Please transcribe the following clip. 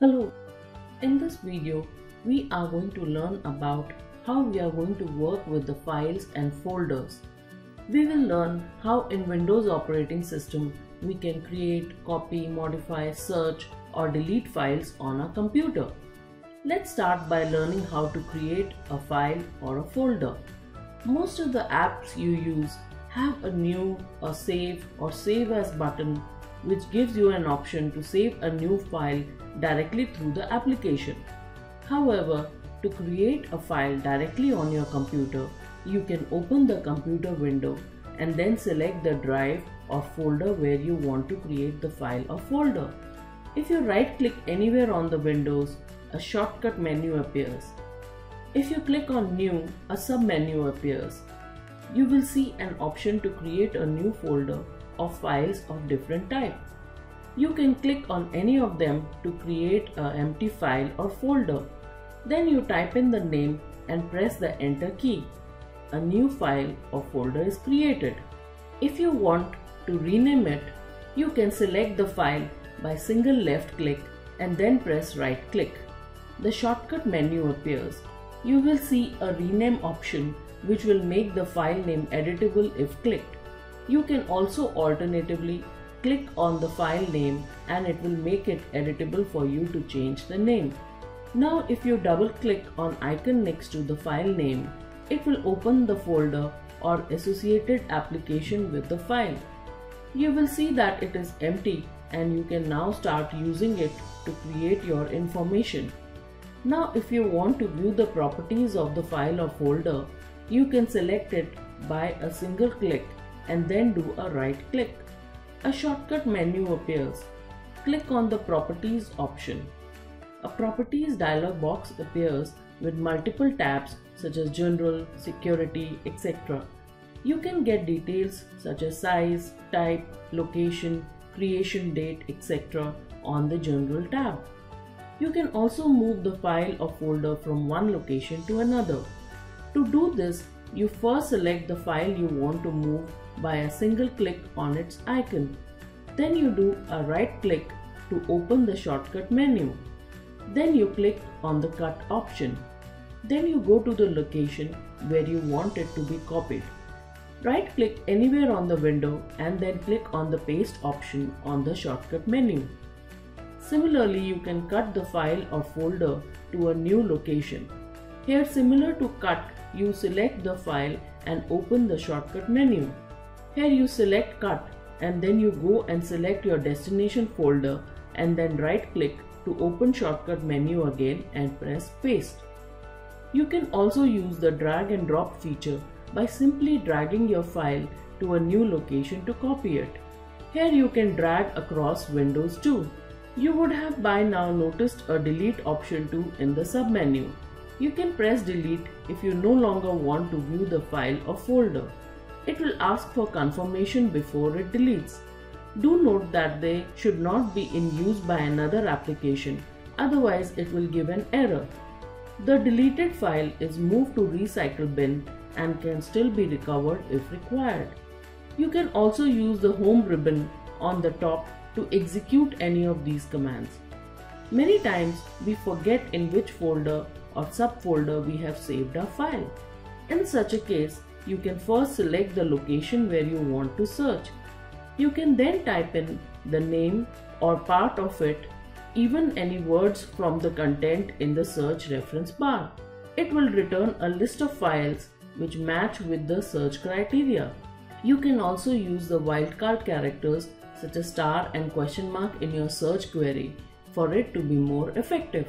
Hello, in this video we are going to learn about how we are going to work with the files and folders. We will learn how in Windows operating system we can create, copy, modify, search or delete files on a computer. Let's start by learning how to create a file or a folder. Most of the apps you use have a new, a save or save as button which gives you an option to save a new file directly through the application. However, to create a file directly on your computer, you can open the computer window and then select the drive or folder where you want to create the file or folder. If you right click anywhere on the windows, a shortcut menu appears. If you click on new, a sub menu appears. You will see an option to create a new folder of files of different type. You can click on any of them to create an empty file or folder. Then you type in the name and press the enter key. A new file or folder is created. If you want to rename it, you can select the file by single left click and then press right click. The shortcut menu appears. You will see a rename option which will make the file name editable if clicked. You can also alternatively click on the file name and it will make it editable for you to change the name. Now if you double click on icon next to the file name, it will open the folder or associated application with the file. You will see that it is empty and you can now start using it to create your information. Now if you want to view the properties of the file or folder, you can select it by a single click and then do a right click. A shortcut menu appears. Click on the properties option. A properties dialog box appears with multiple tabs such as general, security, etc. You can get details such as size, type, location, creation date, etc. on the general tab. You can also move the file or folder from one location to another. To do this, you first select the file you want to move by a single click on its icon. Then you do a right click to open the shortcut menu. Then you click on the cut option. Then you go to the location where you want it to be copied. Right click anywhere on the window and then click on the paste option on the shortcut menu. Similarly, you can cut the file or folder to a new location. Here similar to cut, you select the file and open the shortcut menu. Here you select cut and then you go and select your destination folder and then right click to open shortcut menu again and press paste. You can also use the drag and drop feature by simply dragging your file to a new location to copy it. Here you can drag across windows too. You would have by now noticed a delete option too in the submenu. You can press delete if you no longer want to view the file or folder. It will ask for confirmation before it deletes. Do note that they should not be in use by another application, otherwise it will give an error. The deleted file is moved to recycle bin and can still be recovered if required. You can also use the home ribbon on the top to execute any of these commands. Many times we forget in which folder or subfolder we have saved our file. In such a case, you can first select the location where you want to search. You can then type in the name or part of it, even any words from the content in the search reference bar. It will return a list of files which match with the search criteria. You can also use the wildcard characters such as star and question mark in your search query for it to be more effective.